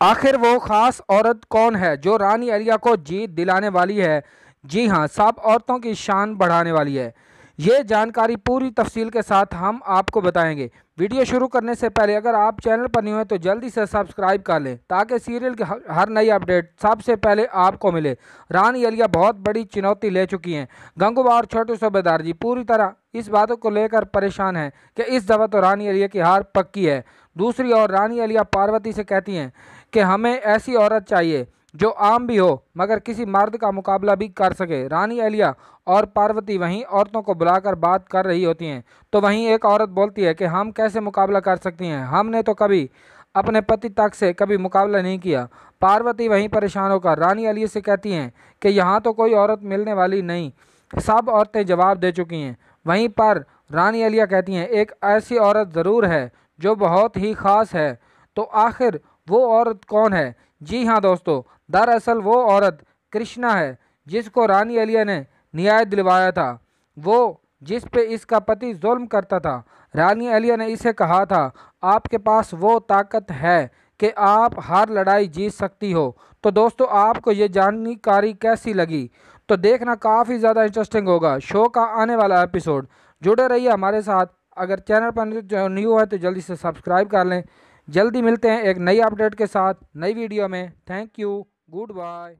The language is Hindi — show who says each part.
Speaker 1: आखिर वो ख़ास औरत कौन है जो रानी अलिया को जीत दिलाने वाली है? जी हाँ सब औरतों की शान बढ़ाने वाली है। ये जानकारी पूरी तफसील के साथ हम आपको बताएँगे। वीडियो शुरू करने से पहले अगर आप चैनल पर नहीं हुए तो जल्दी से सब्सक्राइब कर लें ताकि सीरियल की हर नई अपडेट सबसे पहले आपको मिले। रानी अलिया बहुत बड़ी चुनौती ले चुकी हैं। गंगूबा और छोटे सूबेदार जी, पूरी तरह इस बातों को लेकर परेशान हैं कि इस दफ़ा तो रानी अलिया की हार पक्की है। दूसरी ओर रानी अलिया पार्वती से कहती हैं कि हमें ऐसी औरत चाहिए जो आम भी हो, मगर किसी मर्द का मुकाबला भी कर सके। रानी अलिया और पार्वती वहीं औरतों को बुलाकर बात कर रही होती हैं तो वहीं एक औरत बोलती है कि हम कैसे मुकाबला कर सकती हैं? हमने तो कभी अपने पति तक से कभी मुकाबला नहीं किया। पार्वती वहीं परेशान होकर रानी अलिया से कहती हैं कि यहाँ तो कोई औरत मिलने वाली नहीं। सब औरतें जवाब दे चुकी हैं। वहीं पर रानी अलिया कहती हैं, एक ऐसी औरत ज़रूर है जो बहुत ही ख़ास है। तो आखिर वो औरत कौन है? जी हाँ दोस्तों, दरअसल वो औरत कृष्णा है, जिसको रानी अलिया ने न्याय दिलवाया था। वो जिस पे इसका पति जुल्म करता था, रानी अलिया ने इसे कहा था, आपके पास वो ताकत है कि आप हर लड़ाई जीत सकती हो। तो दोस्तों, आपको ये जानकारी कैसी लगी? तो देखना काफ़ी ज़्यादा इंटरेस्टिंग होगा। शो का आने वाला एपिसोड जुड़े रहिए हमारे साथ। अगर चैनल पर न्यू है तो जल्दी से सब्सक्राइब कर लें। जल्दी मिलते हैं एक नई अपडेट के साथ, नई वीडियो में। Thank you good bye